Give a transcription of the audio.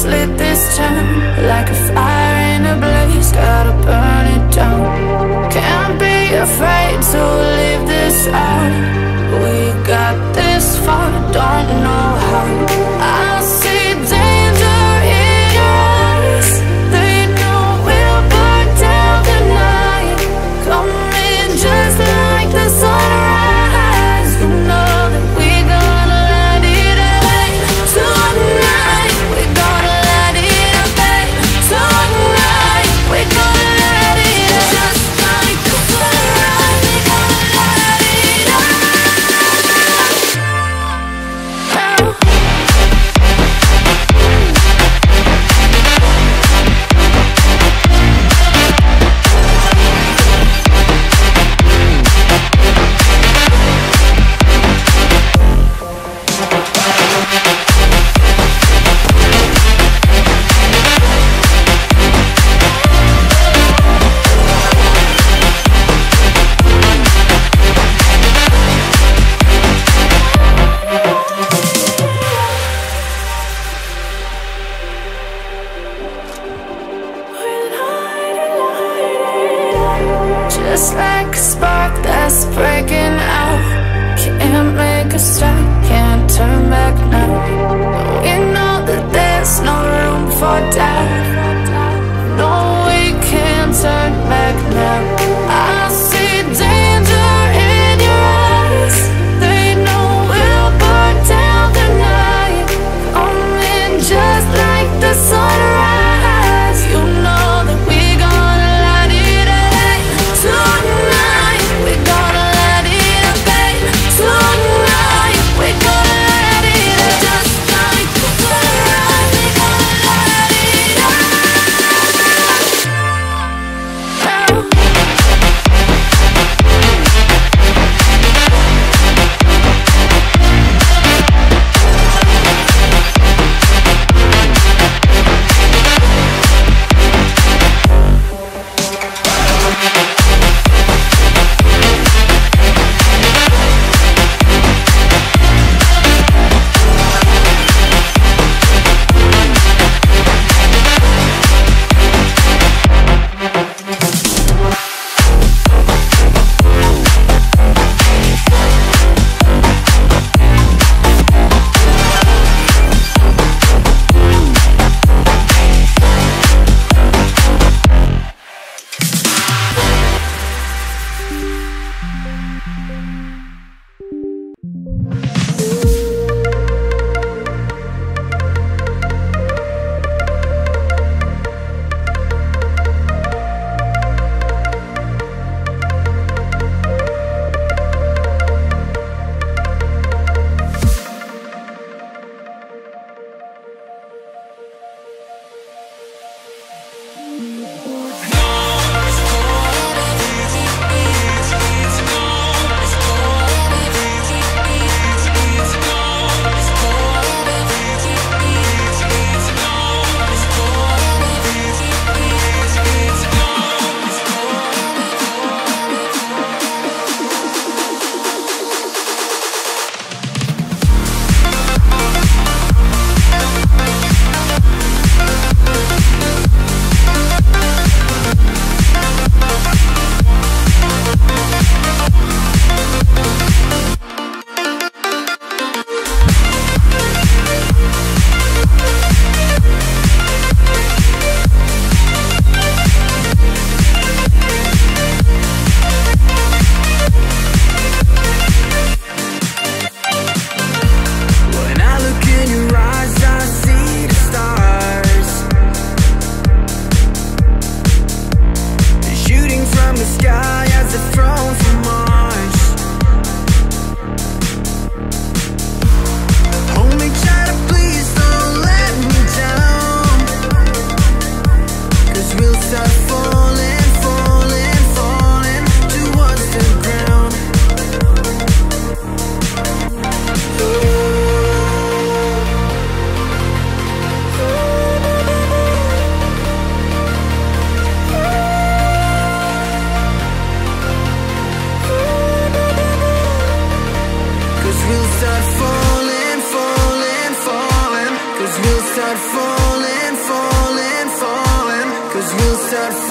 is lit this time Like a fire in a blaze, gotta burn it down. Can't be afraid to leave this out. We got start falling, falling, falling. Cause you'll start falling